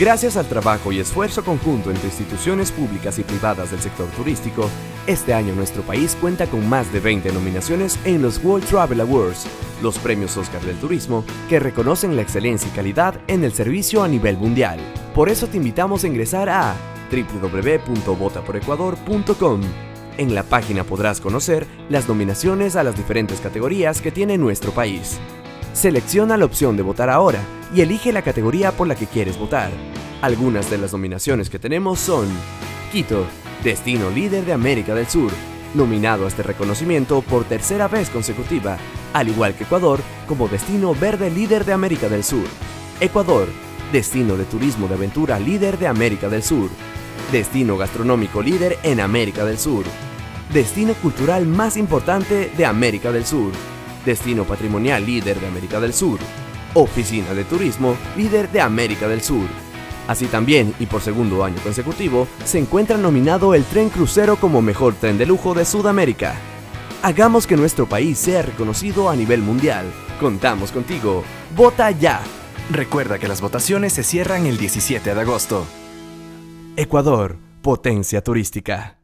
Gracias al trabajo y esfuerzo conjunto entre instituciones públicas y privadas del sector turístico, este año nuestro país cuenta con más de 20 nominaciones en los World Travel Awards, los premios Oscar del turismo, que reconocen la excelencia y calidad en el servicio a nivel mundial. Por eso te invitamos a ingresar a www.votaporecuador.com. En la página podrás conocer las nominaciones a las diferentes categorías que tiene nuestro país. Selecciona la opción de votar ahora y elige la categoría por la que quieres votar. Algunas de las nominaciones que tenemos son Quito, Destino Líder de América del Sur, nominado a este reconocimiento por tercera vez consecutiva, al igual que Ecuador como Destino Verde Líder de América del Sur. Ecuador, Destino de Turismo de Aventura Líder de América del Sur. Destino Gastronómico Líder en América del Sur. Destino Cultural más importante de América del Sur. Destino Patrimonial Líder de América del Sur. Oficina de Turismo Líder de América del Sur. Así también, y por segundo año consecutivo, se encuentra nominado el tren crucero como mejor tren de lujo de Sudamérica. Hagamos que nuestro país sea reconocido a nivel mundial. Contamos contigo. Vota ya. Recuerda que las votaciones se cierran el 17 de agosto. Ecuador, potencia turística.